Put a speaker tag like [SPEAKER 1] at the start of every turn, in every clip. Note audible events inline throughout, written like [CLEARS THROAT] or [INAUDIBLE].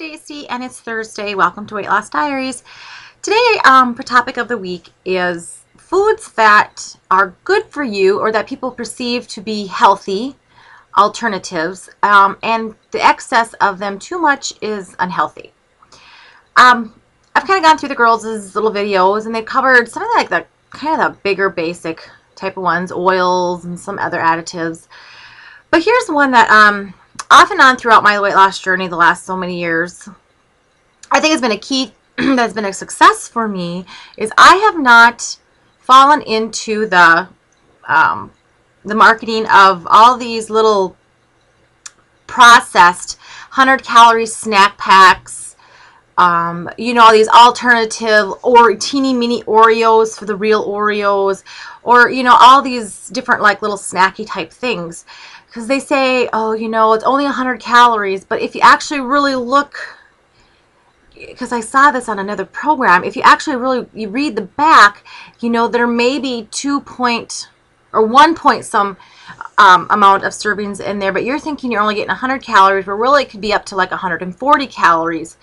[SPEAKER 1] Stacy and it's Thursday. Welcome to Weight Loss Diaries. Today, um, for topic of the week is foods that are good for you or that people perceive to be healthy alternatives um, and the excess of them too much is unhealthy. Um, I've kind of gone through the girls' little videos and they've covered some of the, like the kind of the bigger basic type of ones, oils and some other additives. But here's one that um, off and on throughout my weight loss journey the last so many years, I think it's been a key [CLEARS THROAT] that's been a success for me is I have not fallen into the um, the marketing of all these little processed 100 calorie snack packs um, you know, all these alternative or teeny mini Oreos for the real Oreos, or, you know, all these different like little snacky type things because they say, oh, you know, it's only 100 calories, but if you actually really look, because I saw this on another program, if you actually really you read the back, you know, there may be two point or one point some um, amount of servings in there, but you're thinking you're only getting 100 calories, but really it could be up to like 140 calories.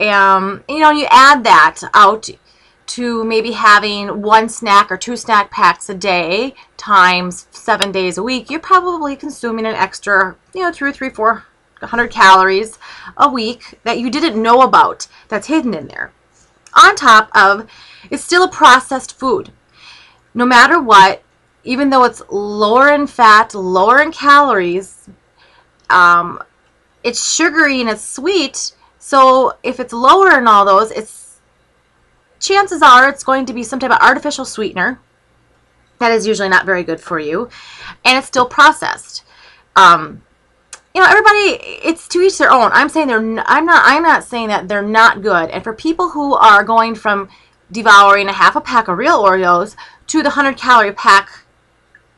[SPEAKER 1] Um, you know, you add that out to maybe having one snack or two snack packs a day times seven days a week, you're probably consuming an extra, you know, two or three, four hundred calories a week that you didn't know about that's hidden in there. On top of, it's still a processed food. No matter what, even though it's lower in fat, lower in calories, um, it's sugary and it's sweet. So if it's lower in all those, it's chances are it's going to be some type of artificial sweetener that is usually not very good for you and it's still processed. Um, you know everybody it's to each their own. I'm saying they're n- i'm not i'm not saying that they're not good. And for people who are going from devouring a half a pack of real oreos to the 100 calorie pack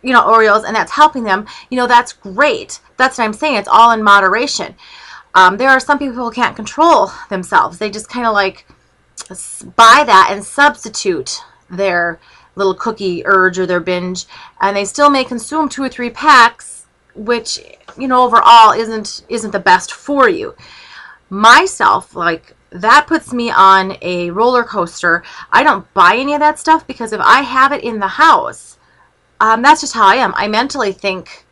[SPEAKER 1] you know oreos and that's helping them you know that's great. That's what i'm saying. It's all in moderation um, there are some people who can't control themselves. They just kind of like buy that and substitute their little cookie urge or their binge and they still may consume two or three packs which you know overall isn't isn't the best for you. Myself like that puts me on a roller coaster. I don't buy any of that stuff because if i have it in the house um, that's just how i am. I mentally think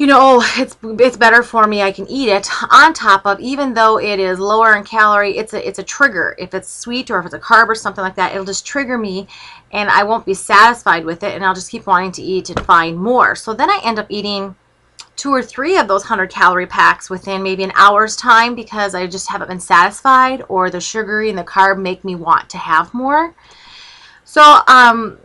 [SPEAKER 1] you know, oh, it's it's better for me. I can eat it. On top of, even though it is lower in calorie, it's a it's a trigger. If it's sweet or if it's a carb or something like that, it'll just trigger me, and I won't be satisfied with it, and I'll just keep wanting to eat and find more. So then I end up eating two or three of those 100 calorie packs within maybe an hour's time because I just haven't been satisfied, or the sugary and the carb make me want to have more. So um,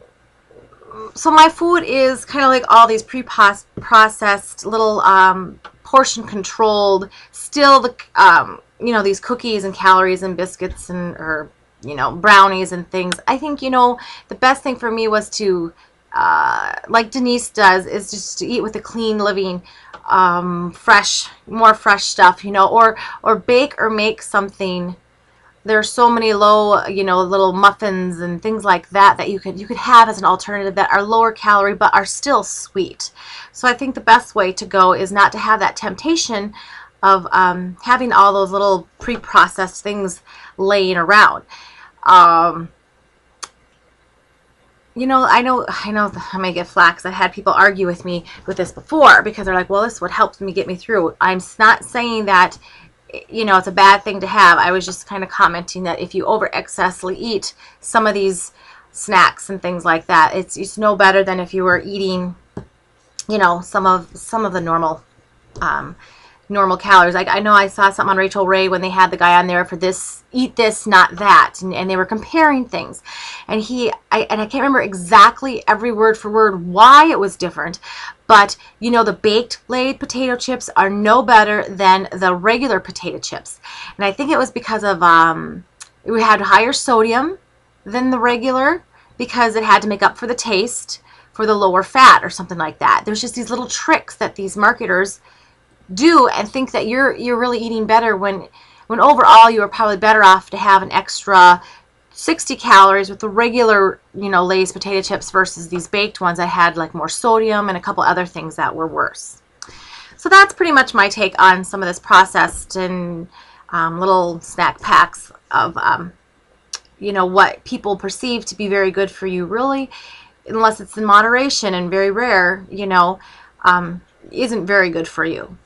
[SPEAKER 1] so my food is kind of like all these pre-processed little um, portion controlled still the um, you know these cookies and calories and biscuits and or you know brownies and things. I think you know the best thing for me was to uh, like Denise does is just to eat with a clean living um, fresh more fresh stuff you know or or bake or make something there are so many low, you know, little muffins and things like that that you could you could have as an alternative that are lower calorie but are still sweet. So I think the best way to go is not to have that temptation of um, having all those little pre-processed things laying around. Um, you know, I know, I know I may get flack because I had people argue with me with this before because they're like, well, this is what helps me get me through. I'm not saying that you know, it's a bad thing to have. I was just kind of commenting that if you over excessively eat some of these snacks and things like that, it's it's no better than if you were eating, you know, some of some of the normal um, normal calories. Like I know I saw something on Rachael Ray when they had the guy on there for this, eat this, not that, and, and they were comparing things. And he, I, and I can't remember exactly every word for word why it was different, but you know the baked Lay's potato chips are no better than the regular potato chips. And I think it was because of um, we had higher sodium than the regular because it had to make up for the taste for the lower fat or something like that. There's just these little tricks that these marketers do and think that you're you're really eating better when when overall you are probably better off to have an extra 60 calories with the regular, you know, Lay's potato chips versus these baked ones that had like more sodium and a couple other things that were worse. So that's pretty much my take on some of this processed and um, little snack packs of, um, you know, what people perceive to be very good for you, really, unless it's in moderation and very rare, you know, um, isn't very good for you.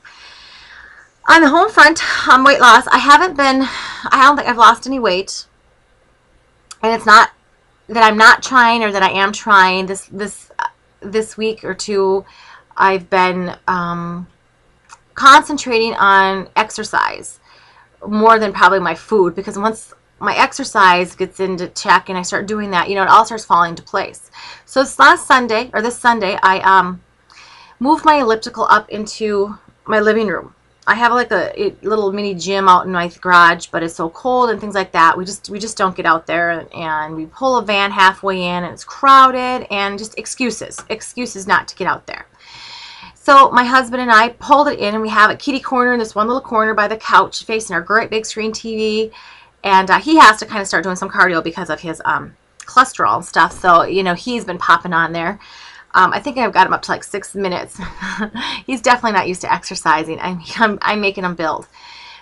[SPEAKER 1] On the home front, on weight loss, I haven't been, I don't think I've lost any weight. And it's not that I'm not trying or that I am trying. This, this, this week or two, I've been um, concentrating on exercise more than probably my food because once my exercise gets into check and I start doing that, you know, it all starts falling into place. So this last Sunday, or this Sunday, I um, moved my elliptical up into my living room. I have like a, little mini gym out in my garage, but it's so cold and things like that. We just we just don't get out there, and, and we pull a van halfway in, and it's crowded, and just excuses, excuses not to get out there. So my husband and I pulled it in, and we have a kitty corner in this one little corner by the couch, facing our great big screen TV, and uh, he has to kind of start doing some cardio because of his um, cholesterol and stuff. So you know he's been popping on there. Um, I think I've got him up to like six minutes. [LAUGHS] He's definitely not used to exercising. I'm, I'm, I'm, making him build.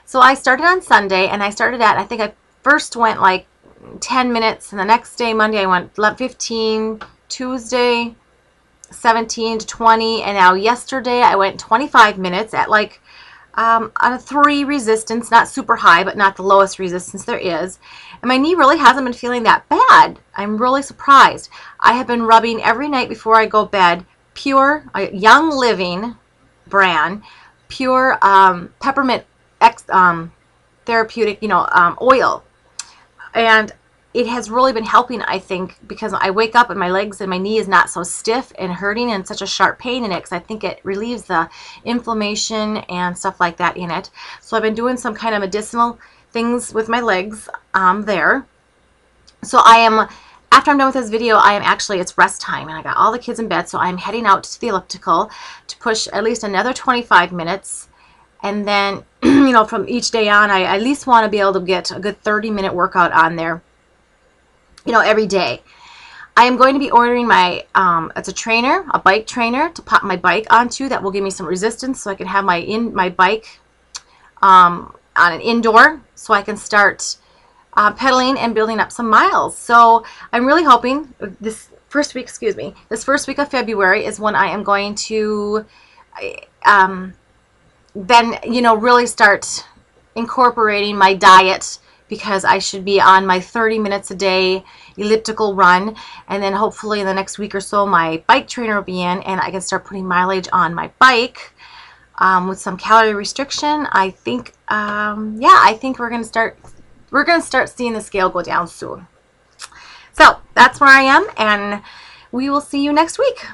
[SPEAKER 1] So I started on Sunday, and I started at, I think I first went like 10 minutes, and the next day, Monday, I went 15, Tuesday, 17 to 20, and now yesterday I went 25 minutes at like um, on a 3 resistance, not super high, but not the lowest resistance there is. And my knee really hasn't been feeling that bad. I'm really surprised. I have been rubbing every night before I go bed pure uh, Young Living brand, pure um, peppermint X, um, therapeutic, you know, um, oil. And it has really been helping, I think, because I wake up and my legs and my knee is not so stiff and hurting and such a sharp pain in it because I think it relieves the inflammation and stuff like that in it. So I've been doing some kind of medicinal things with my legs um, there. So I am, after I'm done with this video, I am actually, it's rest time and I got all the kids in bed. So I'm heading out to the elliptical to push at least another 25 minutes. And then, [CLEARS THROAT] you know, from each day on, I at least want to be able to get a good 30 minute workout on there you know, every day. I am going to be ordering my, um, it's a trainer, a bike trainer to pop my bike onto that will give me some resistance so I can have my in my bike um, on an indoor so I can start uh, pedaling and building up some miles. So I'm really hoping this first week, excuse me, this first week of February is when I am going to um, then, you know, really start incorporating my diet because I should be on my 30 minutes a day elliptical run and then hopefully in the next week or so my bike trainer will be in and I can start putting mileage on my bike um, with some calorie restriction I think um, yeah I think we're gonna start we're gonna start seeing the scale go down soon. So that's where I am and we will see you next week